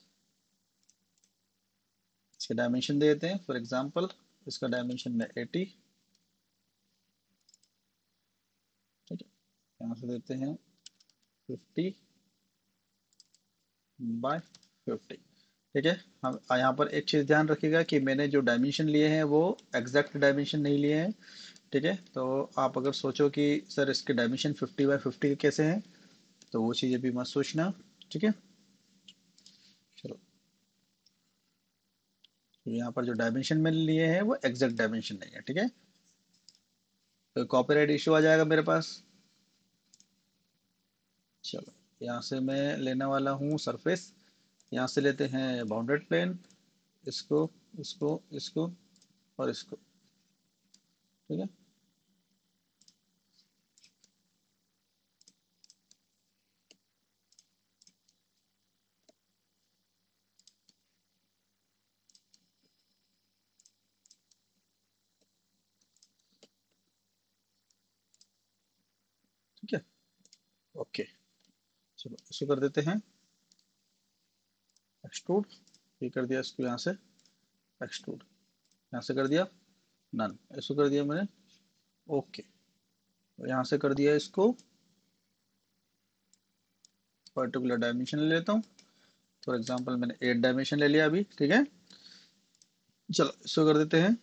इसके डायमेंशन दे देते हैं। फॉर एग्जांपल इसका डायमेंशन है 80 ठीक है, यहाँ से देते हैं 50 बाय 50 ठीक है, हम यहाँ पर एक चीज़ ध्यान रखिएगा कि मैंने जो डायमेंशन लिए हैं, वो एग्जैक्ट डायमेंशन नहीं लिए हैं। ठीक है तो आप अगर सोचो कि, सर, इसके डायमेंशन 50 बाय 50 कैसे हैं? तो वो चीज़ भी मत सोचना। ठीक है चलो तो यहाँ पर जो डायमेंशन मैंने लिए हैं, वो एग्जैक्ट डायमेंशन नहीं है, ठीक है? तो कॉपीराइट इश्यू आ जाएगा मेरे पास। चलो, यहाँ से मैं लेने वाला हूँ सरफेस यहाँ से लेते हैं बाउंडेड प्लेन इसको इसको इसको और इसको, ठीक है? ओके। चलो इसको कर देते हैं। एक्सट्रूड ये कर दिया इसको यहाँ से। एक्सट्रूड यहाँ से कर दिया। नन इसको कर दिया मैंने। ओके। तो यहाँ से कर दिया इसको। पर्टिकुलर डायमेंशन ले लेता हूँ। फॉर एग्जांपल मैंने एट डायमेंशन ले लिया अभी, ठीक है? चलो, इसको कर देते हैं।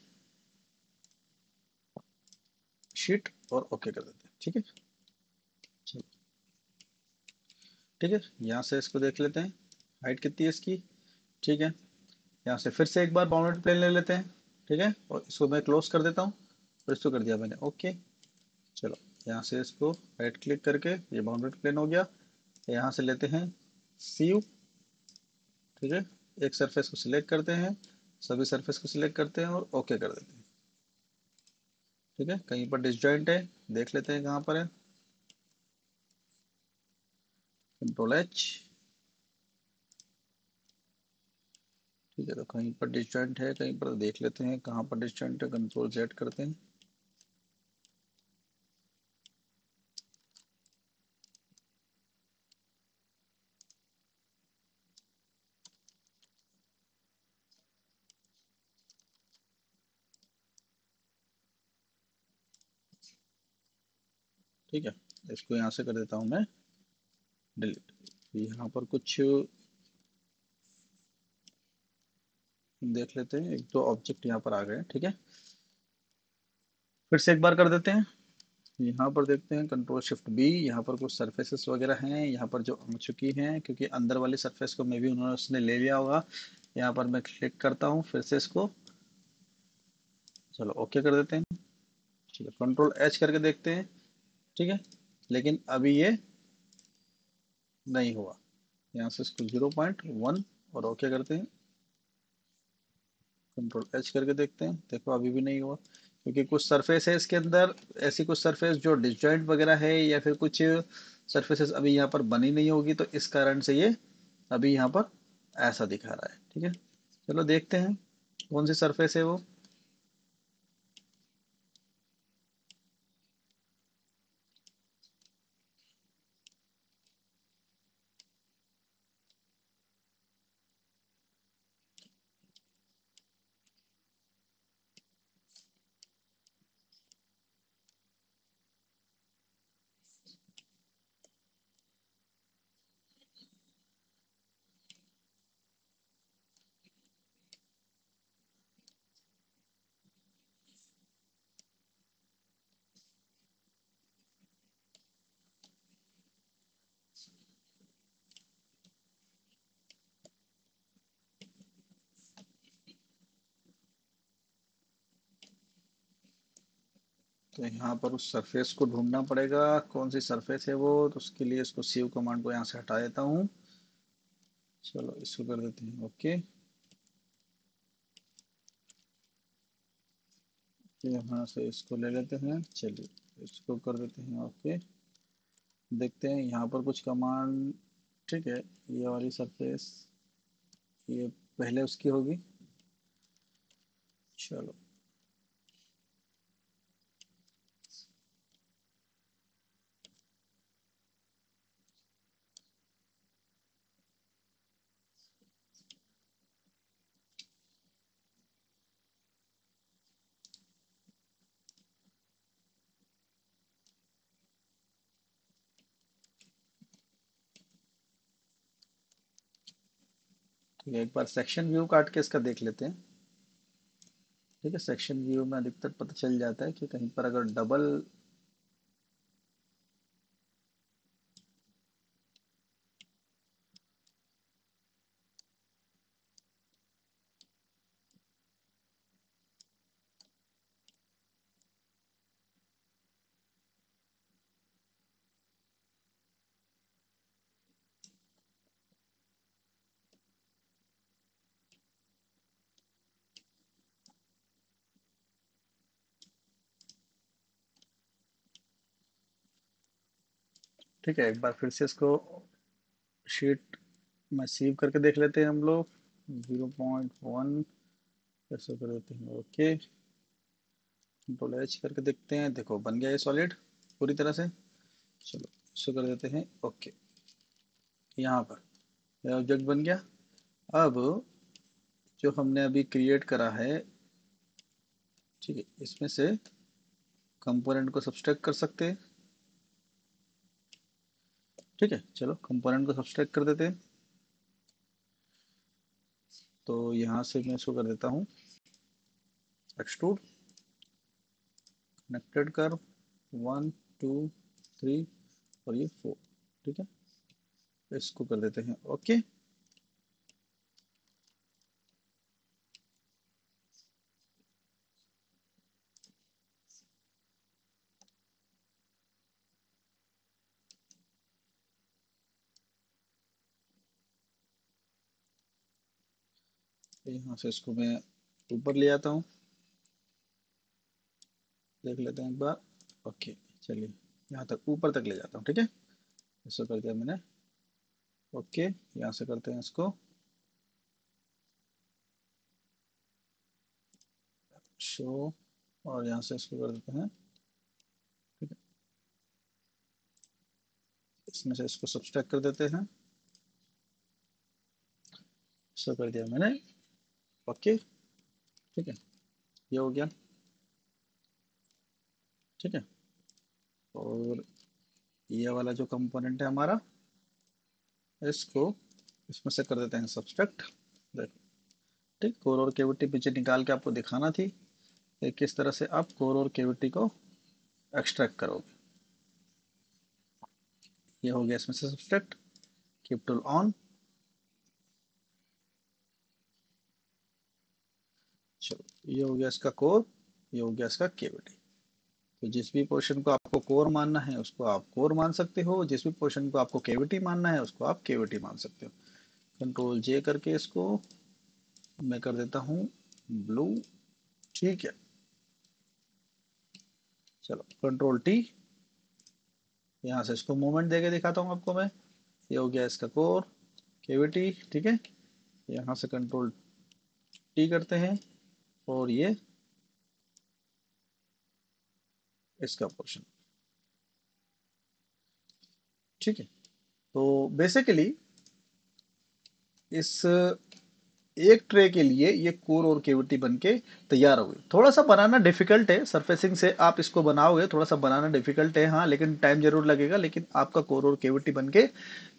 शीट और ओके कर देते हैं, ठीक है चलो ठीक है, यहाँ से इसको देख लेते हैं। हाइट कितनी है इसकी? ठीक है, यहाँ से फिर से एक बार बाउंड्री प्लेन ले लेते हैं। ठीक है, और इसको मैं क्लोज कर देता हूँ, और इसको कर दिया मैंने। ओके चलो, यहाँ से इसको राइट क्लिक करके, ये बाउंड्री प्लेन हो गया। यहाँ से लेते हैं सी यू ठीक है, एक सरफेस को सिलेक्ट करते हैं, सभी सरफेस को सिलेक्ट करते हैं और ओके कर देते हैं। ठीक है, कहीं पर डिसजॉइंट है, देख लेते हैं कहाँ पर है। कंट्रोल एच ठीक है तो कहीं पर डिस्टेंट है, कहीं पर देख लेते हैं, कहाँ पर डिस्टेंट है कंट्रोल जेड करते हैं। ठीक है, इसको यहाँ से कर देता हूँ मैं। यहाँ पर कुछ देख लेते हैं। एक दो ऑब्जेक्ट यहाँ पर आ गए ठीक है? फिर से एक बार कर देते हैं। यहाँ पर देखते हैं कंट्रोल शिफ्ट बी यहाँ पर कुछ सरफेसेस वगैरह हैं। यहाँ पर जो आ चुकी हैं, क्योंकि अंदर वाली सरफेस को मे भी उन्होंने, उसने ले लिया होगा। यहाँ पर मैं क्लिक करता हूँ, फिर से इसको। चलो ओके कर देते हैं। है कंट्रोल एच करके देखते हैं, ठीक है? लेकिन अभी ये नहीं हुआ। यहाँ से इसको ज़ीरो पॉइंट वन और ओके करते हैं। कंट्रोल एच करके देखते हैं। देखो, अभी भी नहीं हुआ। क्योंकि कुछ सरफेस है इसके अंदर, ऐसी कुछ सरफेस जो डिस्जॉइंट वगैरह है या फिर कुछ सरफेसेस अभी यहाँ पर बनी नहीं होगी तो इस कारण से ये अभी यहाँ पर ऐसा दिखा रहा है। ठीक है? चलो देखते हैं, कौन सी सरफेस है वो? तो यहाँ पर उस सरफेस को ढूंढना पड़ेगा। कौन सी सरफेस है वो? तो उसके लिए इसको सेव कमांड को यहाँ से हटा देता हूँ। चलो, इसको कर देते हैं। ओके यहाँ से इसको ले लेते हैं। चलिए, इसको कर देते हैं। ओके देखते हैं यहाँ पर कुछ कमांड ठीक है, ये वाली सरफेस ये पहले उसकी होगी। चलो। एक बार सेक्शन व्यू काट के इसका देख लेते हैं। ठीक है सेक्शन व्यू में अधिकतर पता चल जाता है कि कहीं पर अगर डबल ठीक है, एक बार फिर से इसको शीट में सेव करके देख लेते हैं हम लोग। ज़ीरो पॉइंट वन ऐसे कर देते हैं ओके कंट्रोल एच करके देखते हैं, देखो, बन गया ये सॉलिड पूरी तरह से। चलो, इसको कर देते हैं ओके यहाँ पर ऑब्जेक्ट बन गया। अब जो हमने अभी क्रिएट करा है, ठीक है, इसमें से कंपोनेंट को सब्सट्रैक्ट कर सकते हैं। ठीक है, चलो कंपोनेंट को सब्सट्रैक्ट कर देते हैं। तो यहाँ से मैं इसको कर देता हूँ। एक्सट्रूड कनेक्टेड कर वन टू थ्री और ये फोर ठीक है? इसको कर देते हैं ओके यहाँ से इसको मैं ऊपर ले आता हूँ। देख लेते हैं एक बार। ओके चलिए, यहाँ तक ऊपर तक ले जाता हूँ, ठीक है? ऐसा कर दिया मैंने। ओके यहाँ से करते हैं इसको। शो और यहाँ से इसको कर देते हैं, ठीक है? इसमें से इसको सब्सट्रैक्ट कर देते हैं। ऐसा कर दिया मैंने। ओके ठीक है ये हो गया ठीक है और ये वाला जो कंपोनेंट है हमारा, इसको इसमें से कर देते हैं सब्सट्रैक्ट देखो ठीक कोर और केविटी पीछे निकाल के आपको दिखाना थी कि किस तरह से आप कोर और केविटी को एक्सट्रैक्ट करोगे. ये हो गया इसमें से सब्सट्रैक्ट कीप टूल ऑन चलो ये हो गया इसका कोर ये हो गया इसका केविटी। तो जिस भी पोर्शन को आपको कोर मानना है, उसको आप कोर मान सकते हो। जिस भी पोर्शन को आपको केविटी मानना है, उसको आप केविटी मान सकते हो। कंट्रोल जे करके इसको मैं कर देता हूँ ब्लू ठीक है। चलो कंट्रोल टी यहाँ से इसको मूवमेंट देके दिखाता हूँ आपको मैं। ये हो गया इसका कोर केविटी ठीक है। यहाँ से कंट्रोल टी करते हैं। और ये इसका पोर्शन ठीक है तो बेसिकली इस, एक ट्रे के लिए ये कोर और केविटी बन के तैयार हो गई थोड़ा सा बनाना डिफ़िकल्ट है सरफेसिंग से आप इसको बनाओगे, थोड़ा सा बनाना डिफ़िकल्ट है हाँ लेकिन टाइम ज़रूर लगेगा, लेकिन आपका कोर और केविटी बन के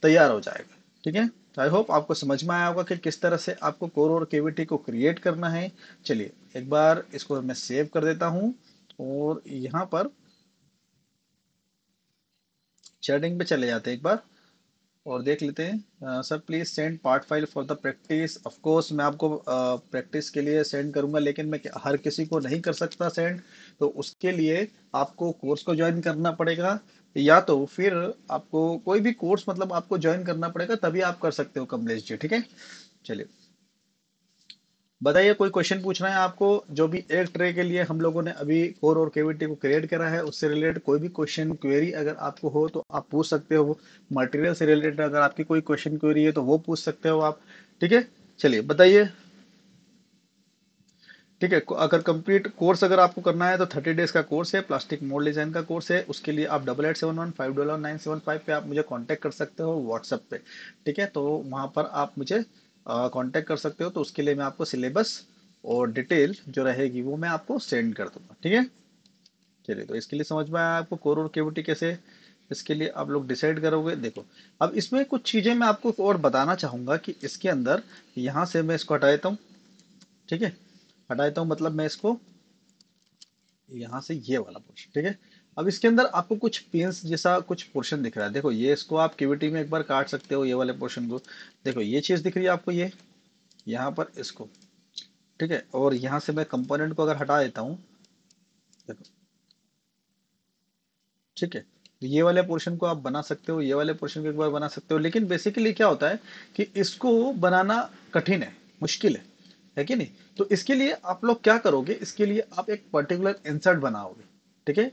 तैयार हो जाएगा। ठीक है? आई होप आपको समझ में आया होगा कि किस तरह से आपको कोर और केविटी को क्रिएट करना है। चलिए एक बार इसको मैं सेव कर देता हूँ और यहाँ पर चैटिंग पे चले जाते हैं एक बार और देख लेते हैं। Sir please send part file for the practice of course मैं आपको प्रैक्टिस uh, के लिए सेंड करूँगा लेकिन मैं हर किसी को नहीं कर सकता सेंड तो उसके लिए आपको कोर्स को ज्वाइन करना पड़ेगा। या तो फिर आपको कोई भी कोर्स मतलब आपको ज्वाइन करना पड़ेगा, तभी आप कर सकते हो कमलेश जी, ठीक है? चलिए। बताइए, कोई क्वेश्चन पूछना है आपको? जो भी एक ट्रे के लिए हम लोगों ने अभी कोर और केविटी को क्रिएट करा है, उससे रिलेटेड कोई भी क्वेश्चन क्वेरी अगर आपको हो तो आप पूछ सकते हो। मटेरियल से रिलेटेड अगर आपकी कोई क्वेश्चन क्वेरी है तो वो पूछ सकते हो आप, ठीक है? चलिए, बताइए। ठीक है अगर कंप्लीट कोर्स अगर आपको करना है तो थर्टी डेज़ का कोर्स है प्लास्टिक मोल्ड डिज़ाइन का कोर्स है, उसके लिए आप double eight seven one five dollar nine seven five पे आप मुझे कांटेक्ट कर सकते हो व्हाट्सएप पे। ठीक है तो वहाँ पर आप मुझे कांटेक्ट कर सकते हो तो उसके लिए मैं आपको सिलेबस और डिटेल जो रहेगी वो मैं आपको सेंड कर दूँगा। ठीक है? चलिए तो इसके लिए समझ में आया आपको कोर और केविटी कैसे इसके लिए आप लोग डिसाइड करोगे। देखो, अब इसमें कुछ चीज़ें मैं आपको और बताना चाहूँगा कि इसके अंदर यहाँ से मैं इसको हटा देता हूँ। ठीक है? हटा देता हूँ मतलब मैं इसको यहाँ से ये वाला पोर्शन ठीक है? अब इसके अंदर आपको कुछ पेंस जैसा कुछ पोर्शन दिख रहा है। देखो, ये इसको आप केविटी में एक बार काट सकते हो, ये वाले पोर्शन को। देखो, ये चीज़ दिख रही है आपको, ये? यहाँ पर इसको, ठीक है? और यहाँ से मैं कंपोनेंट को अगर हटा देता हूँ, देखो, ठीक है? तो ये वाले पोर्शन को आप बना सकते हो, ये वाले पोर्शन को एक बार बना सकते हो। लेकिन बेसिकली क्या होता है कि इसको बनाना कठिन है, मुश्किल है। है कि नहीं? तो इसके लिए आप लोग क्या करोगे? इसके लिए आप एक पर्टिकुलर इंसर्ट बनाओगे, ठीक है?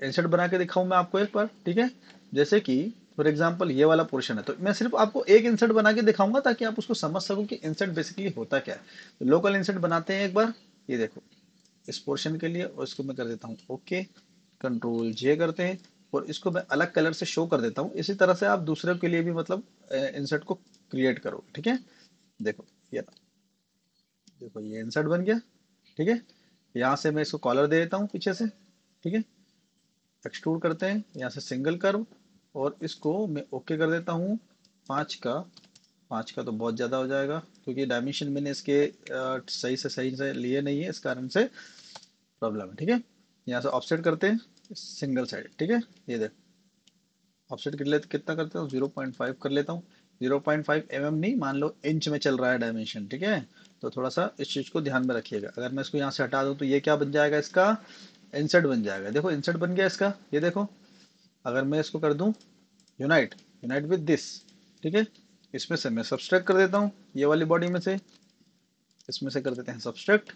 इंसर्ट बना के दिखाऊँ मैं आपको एक बार, ठीक है? जैसे कि फॉर एग्ज़ाम्पल ये वाला पोर्शन है। तो मैं सिर्फ़ आपको एक इंसर्ट बना के दिखाऊँगा ताकि आप उसको समझ सको कि इंसर्ट बेसिकली होता क्या है। तो लोकल इंसर्ट बनाते हैं एक बार। ये देखो, इस पोर्शन के लिए और इसको मैं कर देता हूँ ओके कंट्रोल जे करते हैं और इसको मैं अलग कलर से शो कर देता हूँ। इसी तरह से आप दूसरे के लिए भी मतलब इंसर्ट को क्रिएट करो ठीक है? देखो, ये ना देखो, ये इंसर्ट बन गया, ठीक है? यहाँ से मैं इसको कॉलर दे देता हूँ पीछे से, ठीक है? एक्सट्रूड करते हैं, यहाँ से सिंगल कर्व और इसको मैं ओके कर देता हूँ पाँच का। पाँच का तो बहुत ज़्यादा हो जाएगा, क्योंकि डायमेंशन मैंने इसके सही से सही से लिए नहीं है, इस कारण से प्रॉब्लम है, ठीक है? यहाँ से ऑफसेट करते हैं सिंगल साइड ठीक है? ये देख ऑफसेट कर लेते कितना करते हो? ज़ीरो पॉइंट फाइव कर लेता हूँ। Zero point five M M नहीं, मान लो इंच में चल रहा है डायमेंशन ठीक है? तो थोड़ा सा इस चीज़ को ध्यान में रखिएगा। अगर मैं इसको यहाँ से हटा दूँ तो ये क्या बन जाएगा इसका? इंसर्ट बन जाएगा। देखो इंसर्ट बन गया इसका। ये देखो, अगर मैं इसको कर दूँ यूनाइट यूनाइट विद दिस ठीक है? इसमें से मैं सब्सट्रैक्ट कर देता हूँ ये वाली बॉडी में से। इसमें से कर देते हैं सब्सट्रैक्ट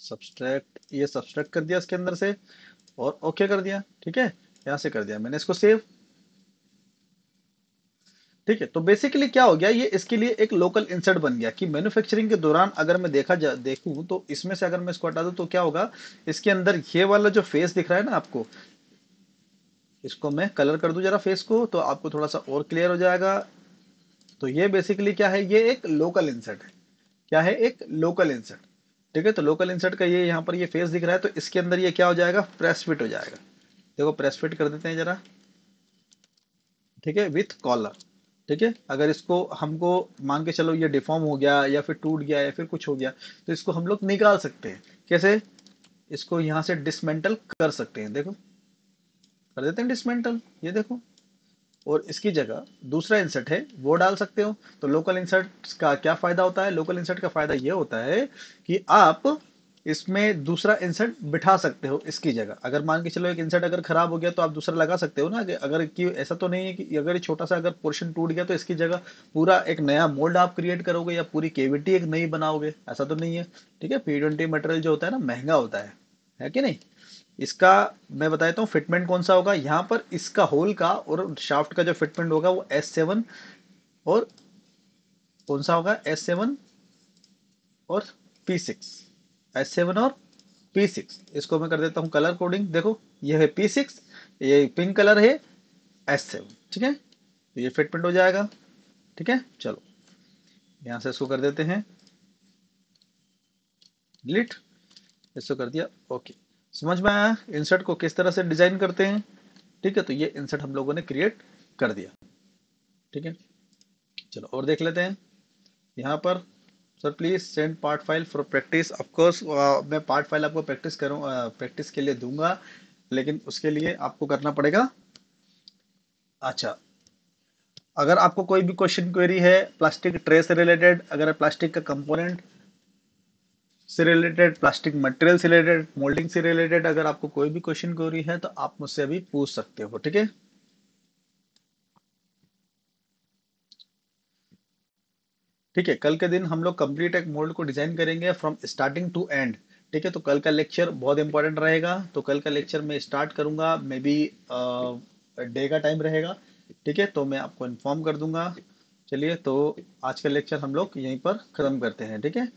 सब्सट्रैक्ट ये सब्सट्रैक्ट कर दिया इसके अंदर से और ओके okay कर दिया, ठीक है? यहाँ से कर दिया। मैंने इसको सेव ठीक है तो बेसिकली क्या हो गया, ये इसके लिए एक लोकल इंसर्ट बन गया कि मैन्युफैक्चरिंग के दौरान अगर मैं देखा जा, देखूँ तो इसमें से अगर मैं इसको हटा दूँ तो क्या होगा, इसके अंदर ये वाला जो फेस दिख रहा है ना आपको, इसको मैं कलर कर दूँ जरा फेस को तो आपको थोड़ा सा और क्लियर हो जाएगा। तो ये बेसिकली क्या है, ये एक लोकल इंसर्ट है। क्या है, एक लोकल इंसर्ट ठीक है तो लोकल इंसर्ट का ये यहाँ पर ये फेस दिख रहा है तो इसके अंदर ये क्या हो जाएगा प्रेस फिट हो जाएगा। देखो प्रेस फिट कर देते हैं जरा। ठीक है विथ कॉलर ठीक है? अगर इसको हमको मान के चलो ये डिफॉर्म हो गया या फिर टूट गया या फिर कुछ हो गया तो इसको हम लोग निकाल सकते हैं। कैसे? इसको यहाँ से डिसमेंटल कर सकते हैं। देखो, कर देते हैं डिसमेंटल ये देखो, और इसकी जगह दूसरा इंसर्ट है, वो डाल सकते हो। तो लोकल इंसर्ट का क्या फ़ायदा होता है? लोकल इंसर्ट का फ़ायदा ये होता है कि आप इसमें दूसरा इंसर्ट बिठा सकते हो इसकी जगह। अगर मान के चलो एक इंसर्ट अगर खराब हो गया तो आप दूसरा लगा सकते हो ना कि अगर कि ऐसा तो नहीं है कि अगर छोटा सा अगर पोर्शन टूट गया तो इसकी जगह पूरा एक नया मोल्ड आप क्रिएट करोगे या पूरी केविटी एक नई बनाओगे। ऐसा तो नहीं है। ठीक है? पी ट्वेंटी मटेरियल जो होता है ना, महँगा होता है। है कि नहीं? इसका मैं बता देता हूँ फिटमेंट कौन सा होगा? यहाँ पर इसका होल का और शाफ्ट का जो फिटमेंट होगा वो एस सेवन और कौन सा होगा? एस सेवन और पी सिक्स एस सेवन और पी सिक्स इसको मैं कर देता हूँ कलर कोडिंग देखो ये है पी सिक्स ये पिंक कलर है एस सेवन ठीक है? तो ये फिटमेंट हो जाएगा। ठीक है? चलो। यहाँ से इसको कर देते हैं। डिलीट इसको कर दिया। ओके समझ में आया? इंसर्ट को किस तरह से डिज़ाइन करते हैं? ठीक है? तो ये इंसर्ट हम लोगों ने क्रिएट कर दिया। ठीक है? चलो, और देख लेते हैं। यहाँ पर sir please send part file for practice of course मैं पार्ट फ़ाइल आपको प्रैक्टिस करूँ प्रैक्टिस के लिए दूँगा, लेकिन उसके लिए आपको करना पड़ेगा। अच्छा। अगर आपको कोई भी क्वेश्चन क्वेरी है प्लास्टिक ट्रे से रिलेटेड अगर प्लास्टिक का कंपोनेंट से रिलेटेड प्लास्टिक मटेरियल से रिलेटेड मोल्डिंग से रिलेटेड अगर आपको कोई भी क्वेश्चन क्वेरी है तो आप मुझसे अभी पूछ सकते हो, ठीक है? ठीक है, कल के दिन हम लोग कंप्लीट एक मोल्ड को डिज़ाइन करेंगे फ्रॉम स्टार्टिंग टू एंड ठीक है तो कल का लेक्चर बहुत इंपॉर्टेंट रहेगा। तो कल का लेक्चर मैं स्टार्ट करूँगा मे बी डे का टाइम रहेगा। ठीक है तो मैं आपको इन्फॉर्म कर दूँगा। चलिए तो आज का लेक्चर हम लोग यहीं पर खत्म करते हैं। ठीक है?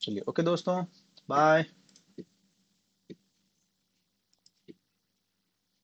चलिए ओके दोस्तों बाय